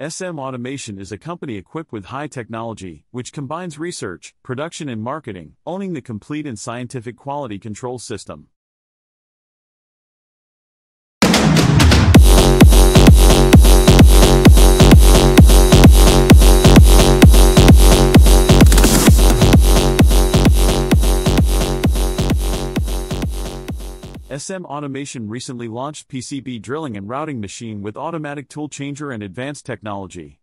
SM Automation is a company equipped with high technology, which combines research, production, and marketing, owning the complete and scientific quality control system. SM Automation recently launched PCB drilling and routing machine with automatic tool changer and advanced technology.